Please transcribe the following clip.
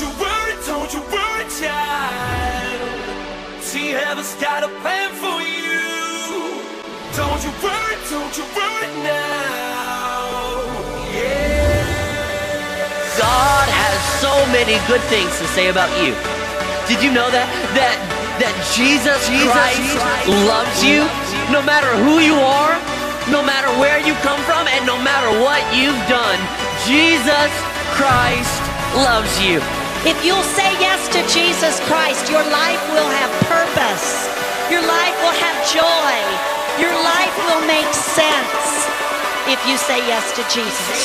you worry, don't you worry, child. See, heaven's got a plan for you. Don't you worry, don't you worry now. Yeah. God has so many good things to say about you. Did you know that? That that Jesus, Jesus Christ, Christ loves you, no matter who you are, no matter where you come from, and no matter what you've done. Jesus Christ loves you. If you'll say yes to Jesus Christ, your life will have purpose. Your life will have joy. Your life will make sense if you say yes to Jesus.